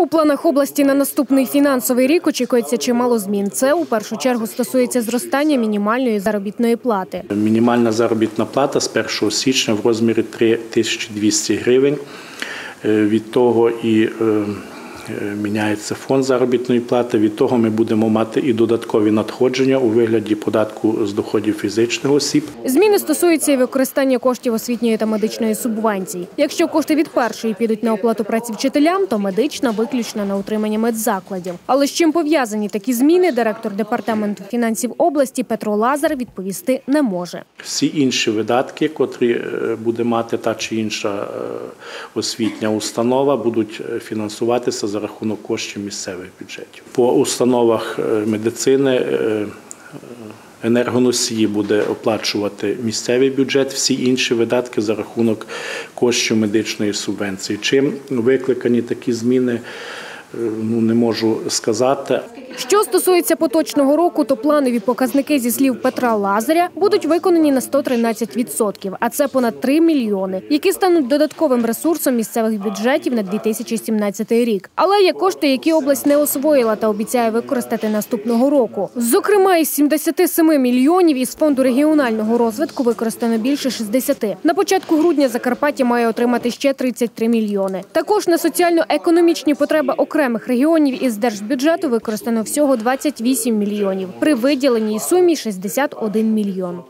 У планах області на наступний фінансовий рік очікується чимало змін. Це у першу чергу стосується зростання мінімальної заробітної плати. Мінімальна заробітна плата з 1 січня в розмірі 3200 гривень. Е, Від того і е, міняється фонд заробітної плати. Від того ми будемо мати і додаткові надходження у вигляді податку з доходів фізичних осіб. Зміни стосуються і використання коштів освітньої та медичної субвенцій. Якщо кошти від першої підуть на оплату праці вчителям, то медична виключно на утримання медзакладів. Але з чим пов'язані такі зміни, директор департаменту фінансів області Петро Лазар відповісти не може. Всі інші видатки, котрі е, буде мати та чи інша е, освітня установа, будуть е, фінансуватися за рахунок коштів місцевих бюджетів. По установах е, медицини е, е, енергоносії буде оплачувати місцевий бюджет, всі інші видатки за рахунок коштів медичної субвенції. Чим викликані такі зміни, ну не можу сказати. Що стосується поточного року, то планові показники зі слів Петра Лазаря будуть виконані на 113%, а це понад 3 мільйони, які стануть додатковим ресурсом місцевих бюджетів на 2017 рік. Але є кошти, які область не освоїла та обіцяє використати наступного року. Зокрема, із 77 мільйонів із фонду регіонального розвитку використано більше 60. На початку грудня Закарпаття має отримати ще 33 мільйони. Також на соціально-економічні потреби окремих регіонів із держбюджету використано всього 28 мільйонів при виділеній сумі 61 мільйон.